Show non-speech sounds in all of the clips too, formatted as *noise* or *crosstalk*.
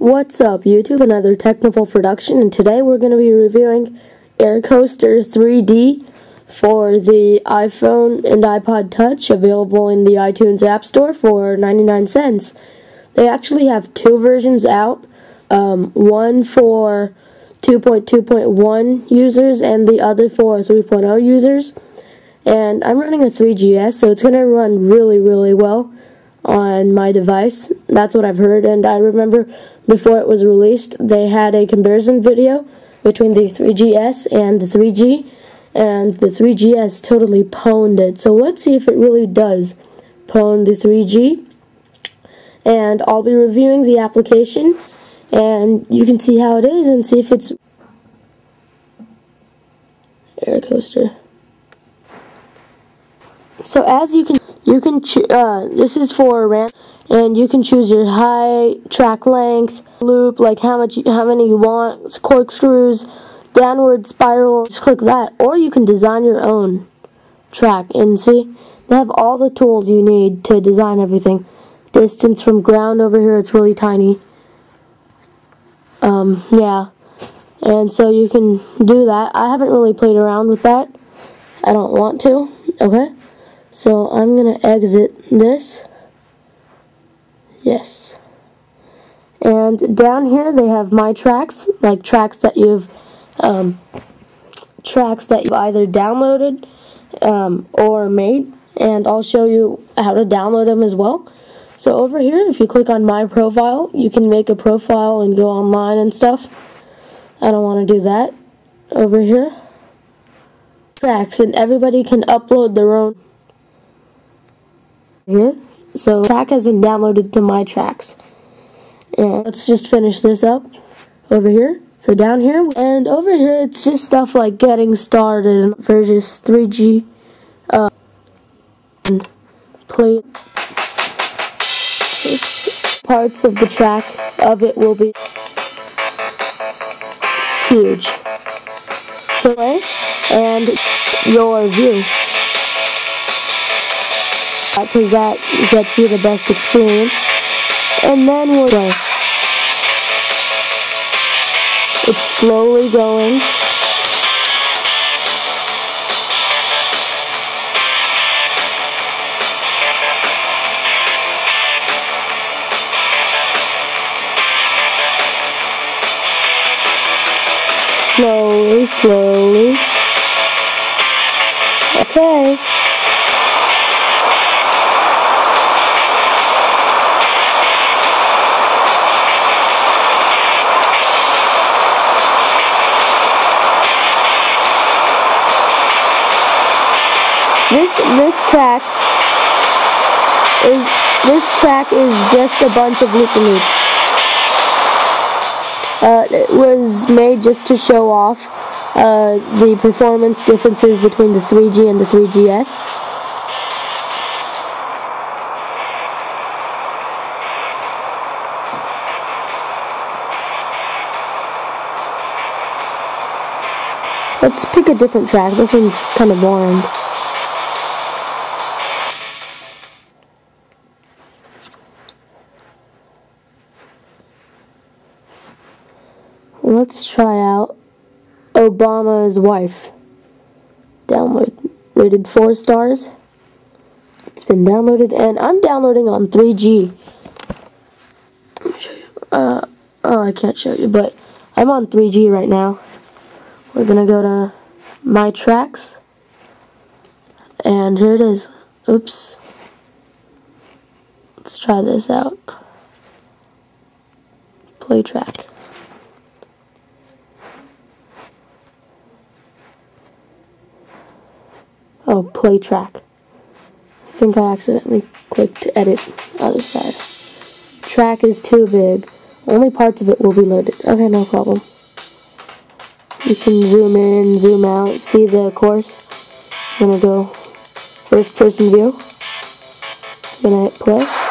What's up YouTube, another Technopple production, and today we're going to be reviewing Air Coaster 3D for the iPhone and iPod Touch, available in the iTunes App Store for 99 cents. They actually have two versions out, um, one for 2.2.1 users and the other for 3.0 users. And I'm running a 3GS, so it's going to run really, really well on my device. That's what I've heard, and I remember before it was released, they had a comparison video between the 3GS and the 3G, and the 3GS totally pwned it. So let's see if it really does pwn the 3G. And I'll be reviewing the application, and you can see how it is and see if it's air coaster. So as you can you can uh, this is for random and you can choose your height, track length, loop, like how much how many you want, corkscrews, downward spiral. Just click that, or you can design your own track and see they have all the tools you need to design everything. Distance from ground over here, it's really tiny. Um, yeah. And so you can do that. I haven't really played around with that. I don't want to. Okay. So I'm going to exit this. Yes. And down here they have my tracks, like tracks that you've um, tracks that you've either downloaded um, or made, and I'll show you how to download them as well. So over here, if you click on my profile, you can make a profile and go online and stuff. I don't want to do that. Over here, tracks, and everybody can upload their own here. So track has been downloaded to my tracks. And let's just finish this up over here. So down here, and over here, it's just stuff like getting started versus 3G. Uh, and play. Oops. Parts of the track of it will be. It's huge. So, and your view because that gets you the best experience. And then we'll go. It's slowly going. Slowly, slowly. This this track is this track is just a bunch of loop loops. Uh, it was made just to show off uh, the performance differences between the 3G and the 3GS. Let's pick a different track. This one's kind of boring. Let's try out Obama's wife. Download rated four stars. It's been downloaded, and I'm downloading on 3G. Let me show you. Uh, oh, I can't show you, but I'm on 3G right now. We're gonna go to my tracks, and here it is. Oops. Let's try this out. Play track. Oh, play track. I think I accidentally clicked edit other side. Track is too big. Only parts of it will be loaded. Okay, no problem. You can zoom in, zoom out, see the course. I'm gonna go first person view. Then I'm hit play.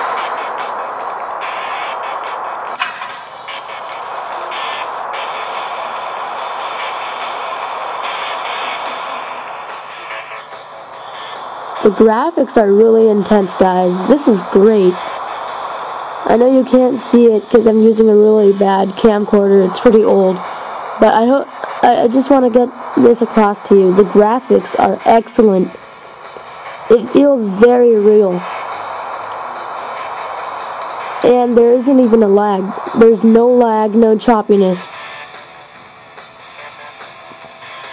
The graphics are really intense, guys. This is great. I know you can't see it because I'm using a really bad camcorder. It's pretty old. But I I, I just want to get this across to you. The graphics are excellent. It feels very real. And there isn't even a lag. There's no lag, no choppiness.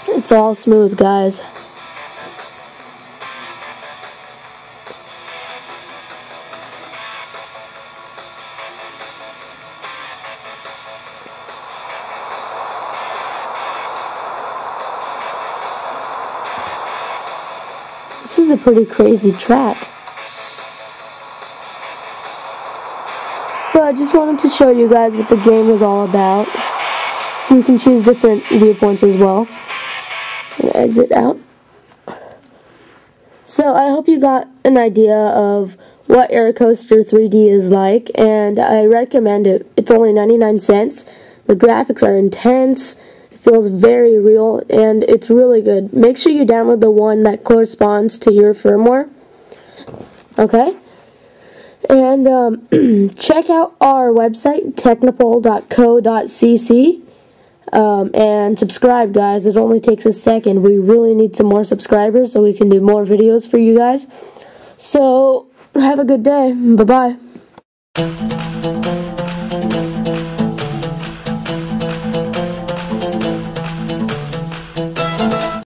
It's all smooth, guys. This is a pretty crazy track. So I just wanted to show you guys what the game is all about. So you can choose different viewpoints as well. I'm exit out. So I hope you got an idea of what Air Coaster 3D is like, and I recommend it. It's only 99 cents. The graphics are intense feels very real and it's really good. Make sure you download the one that corresponds to your firmware. Okay? And um, *clears throat* check out our website, technopple.co.cc. Um, and subscribe, guys. It only takes a second. We really need some more subscribers so we can do more videos for you guys. So, have a good day. Bye-bye.